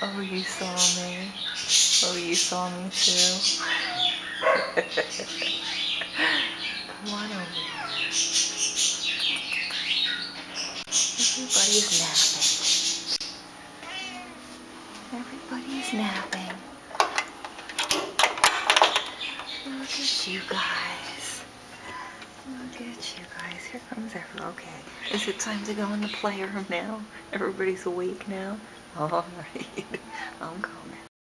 Oh, you saw me. Oh, you saw me too. Come on over. Everybody's napping. Everybody's napping. Look at you guys. Look at you guys. Here comes. Okay. Is it time to go in the playroom now? Everybody's awake now? All right. I'm.